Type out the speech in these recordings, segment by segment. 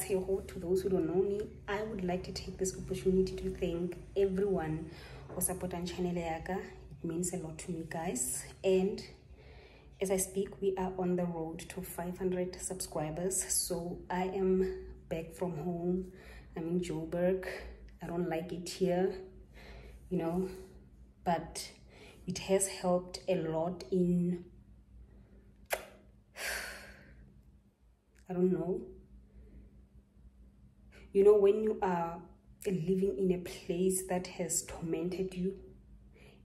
Tshego. To those who don't know me, I would like to take this opportunity to thank everyone for supporting channel yaka. It means a lot to me, guys. And as I speak, we are on the road to 500 subscribers. So I am back from home. I'm in Joburg. I don't like it here, you know, but it has helped a lot in I don't know. You know, when you are living in a place that has tormented you,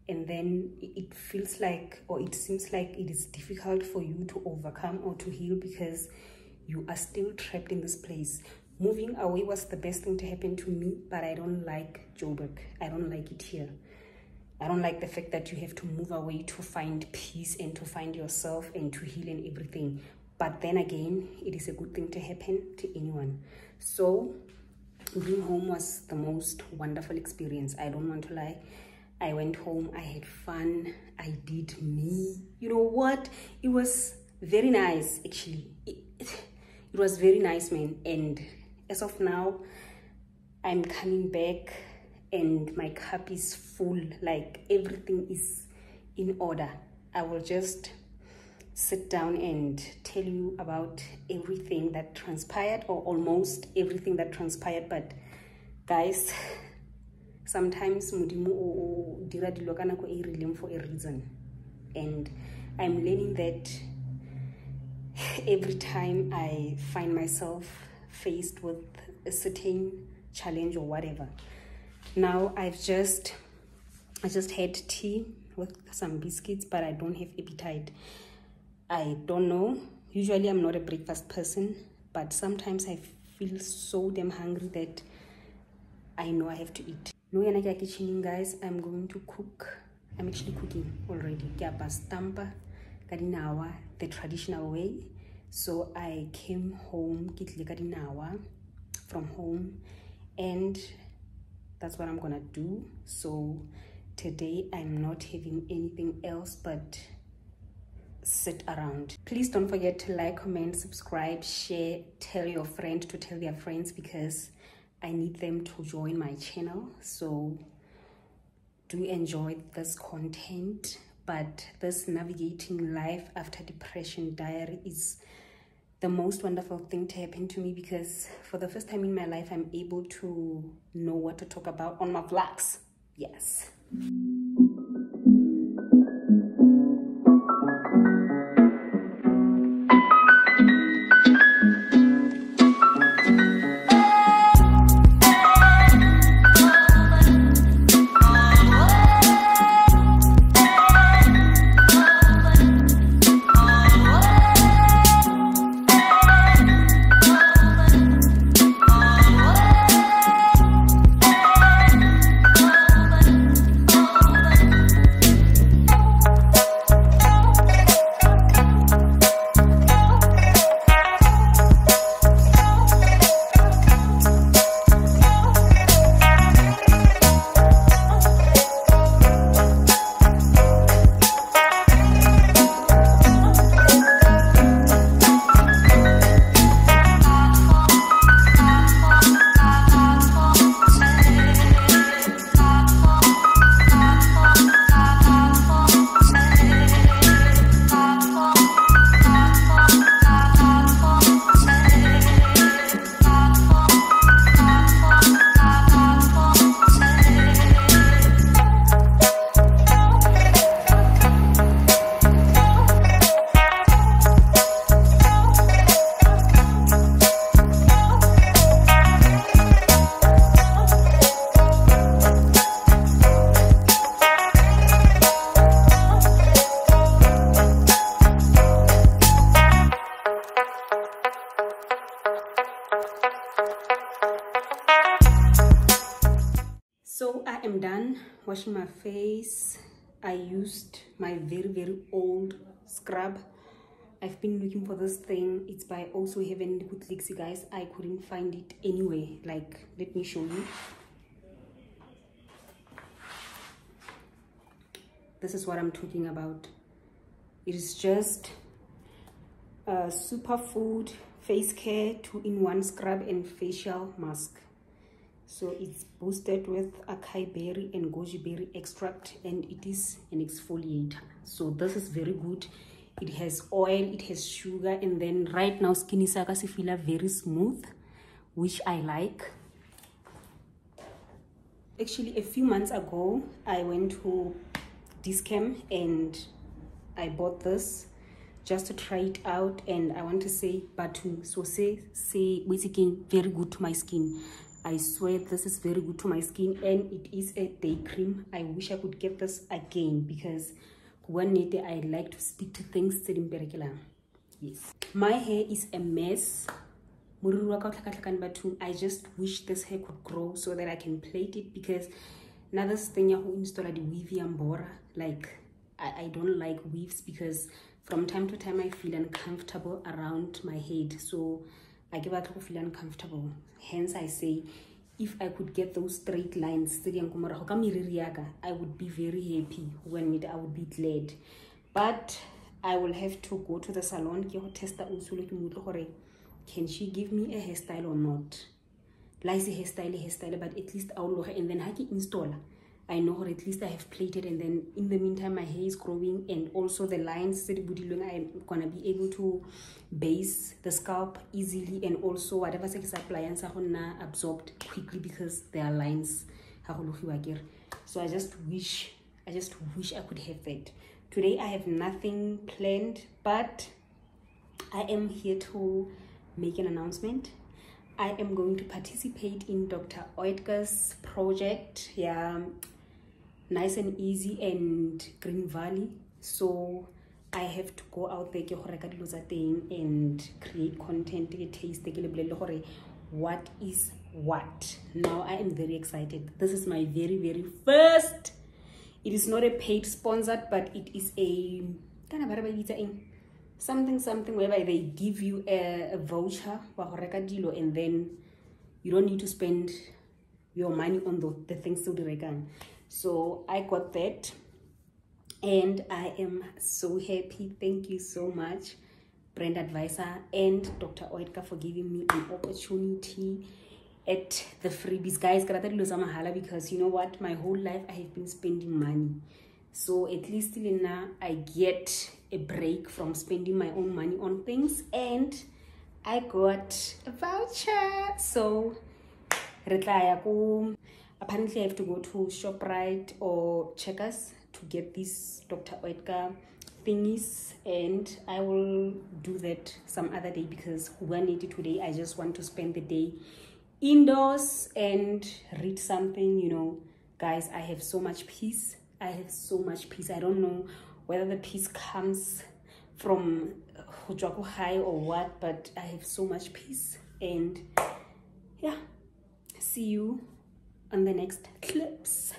and then it feels like, or it seems like it is difficult for you to overcome or to heal because you are still trapped in this place. Moving away was the best thing to happen to me, but I don't like Joburg. I don't like it here. I don't like the fact that you have to move away to find peace and to find yourself and to heal and everything but then again it is a good thing to happen to anyone. So being home was the most wonderful experience. I don't want to lie. I went home i had fun i did me. You know what? It was very nice actually. It, it was very nice man. And as of now i'm coming back and my cup is full. Like everything is in order. I will just sit down and tell you about everything that transpired or almost everything that transpired. But guys sometimes modimo o dira dilo ka e for a reason. And i'm learning that every time i find myself faced with a certain challenge or whatever. Now i've just i just had tea with some biscuits but i don't have appetite I don't know. Usually I'm not a breakfast person, but sometimes I feel so damn hungry that I know I have to eat. No yana ke kitchening guys, I'm going to cook. I'm actually cooking already. Ke stampa ka the traditional way. So I came home ke tlile from home and that's what I'm gonna do. So today I'm not having anything else but sit around. Please don't forget to like comment subscribe share tell your friend to tell their friends because i need them to join my channel. So do enjoy this content. But this navigating life after depression diary is the most wonderful thing to happen to me because for the first time in my life i'm able to know what to talk about on my vlogs. Yes. am washing my face. I used my very very old scrub. I've been looking for this thing. It's by also heaven with lixie guys. I couldn't find it anywhere. Like let me show you. This is what i'm talking about. It is just a superfood face care two-in-one scrub and facial mask so it's boosted with acai berry and goji berry extract and it is an exfoliator. So this is very good. It has oil it has sugar and then right now skin is feel very smooth which i like. Actually a few months ago i went to Dis-Chem and i bought this just to try it out and i want to say batu. So say say basically very good to my skin i swear this is very good to my skin and it is a day cream. I wish i could get this again because one day i like to stick to things yes. My hair is a mess. I just wish this hair could grow so that i can plait it because another thing ya install the weave bora like I, I don't like weaves because from time to time i feel uncomfortable around my head. So i give to feel uncomfortable. Hence i say if i could get those straight lines i would be very happy. When it, i would be glad. But i will have to go to the salon can she give me a hairstyle or not? La hairstyle hairstyle but at least i'll and then how ke installer I know or at least I have plaited and then in the meantime my hair is growing and also the lines I'm gonna be able to base the scalp easily and also whatever sex appliance absorbed quickly because there are lines so I just wish I just wish I could have that today I have nothing planned but I am here to make an announcement I am going to participate in Dr. Oetker's project. Yeah, nice and easy and green valley. So i have to go out there go and create content taste what is what. Now i am very excited. This is my very very first. It is not a paid sponsored but it is a kana ba something something whereby they give you a, a voucher and then you don't need to spend your money on the, the things to di rekang so i got that. And i am so happy. Thank you so much brand advisor and dr oetker for giving me an opportunity at the freebies. Guys because you know what? My whole life i have been spending money. So at least now i get a break from spending my own money on things and i got a voucher. So apparently i have to go to shoprite or checkers to get these dr oetker thingies and i will do that some other day because one eighty today i just want to spend the day indoors and read something you know. Guys i have so much peace. I have so much peace. I don't know whether the peace comes from high or what but i have so much peace and yeah. See you on the next clips.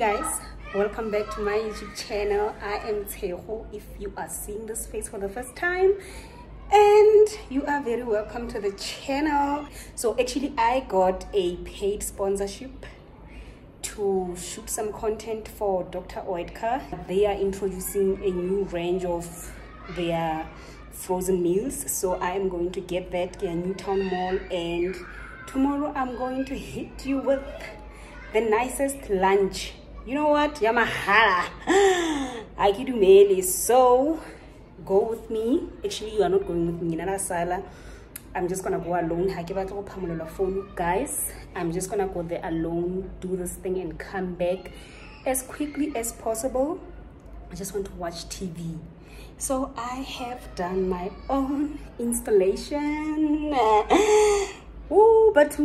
Guys welcome back to my youtube channel. I am Tshego. if you are seeing this face for the first time. And you are very welcome to the channel. So actually i got a paid sponsorship to shoot some content for dr oetker. They are introducing a new range of their frozen meals. So i am going to get that in newtown mall. And tomorrow i'm going to hit you with the nicest lunch you know what? Yamahala akidumeli so go with me. Actually you are not going with me nana sala i'm just gonna go alone. Phone guys. I'm just gonna go there alone do this thing and come back as quickly as possible. I just want to watch TV. So I have done my own installation. Ooh, but